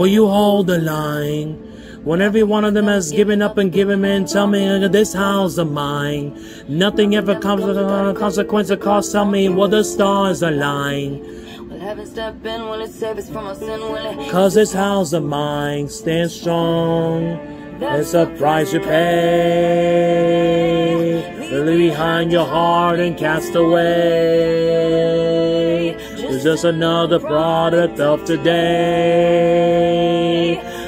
Will you hold the line? When every one of them has given up and given in, tell me this house of mine. Nothing ever comes with a consequence of cost. Tell me will the stars align? Heaven step in, will it save us from our sin? Will it? Cause this house of mine stands strong. It's a price you pay. Leave behind your heart and cast away. Just another product of today.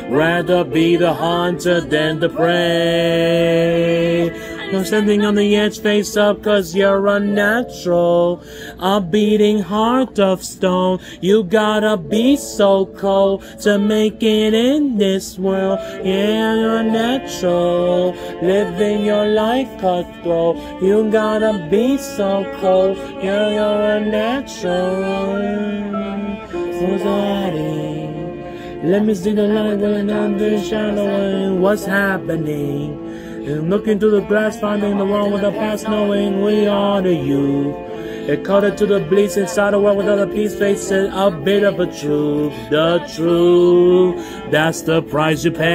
Rather be the hunter than the prey. You're standing on the edge face up cause you're unnatural. A beating heart of stone. You gotta be so cold to make it in this world. Yeah, you're natural. Living your life cutthroat. You gotta be so cold. Yeah, you're unnatural. That? Let me see the light when I'm the shadowing what's happening. And look into the glass, finding the world with the past, knowing we honor you. It cut it to the bleach inside the world without a peace, facing a bit of a truth. The truth, that's the price you pay.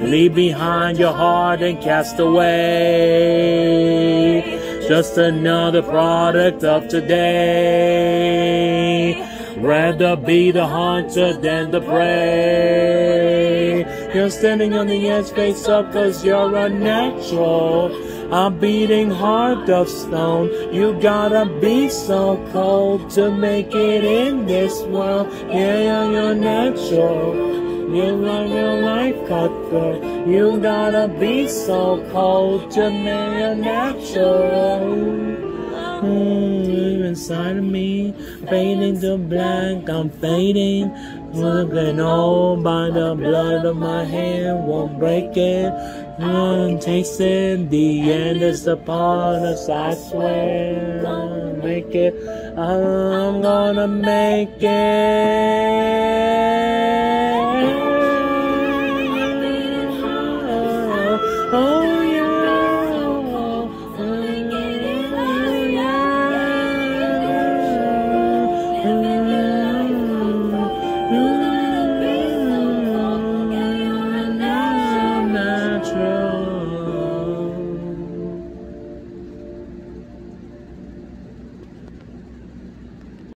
Leave behind your heart and cast away. Just another product of today. Rather be the hunter than the prey. You're standing on the edge, face up, cause you're. A beating heart of stone. You gotta be so cold to make it in this world. Yeah, yeah, you're natural. You love your life cutthroat. You gotta be so cold to make it natural. Mm, inside of me, fading to black, I'm fading. Looking on by the blood of my hand, won't break it. Mm, tasting the end is upon us, I swear. I'll make it, I'm gonna make it.